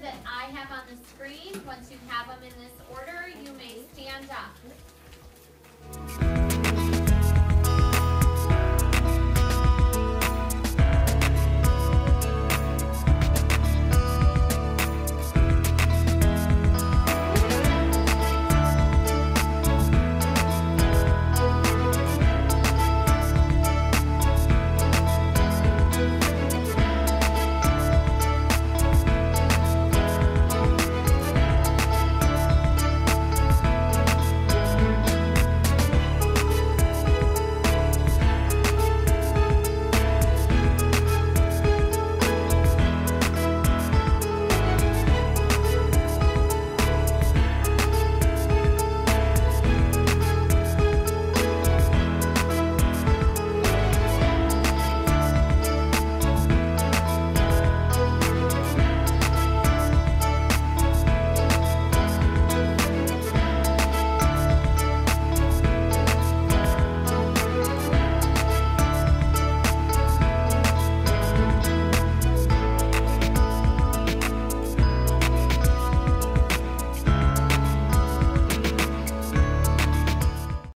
that I have on the screen. Once you have them in this order, you may stand up.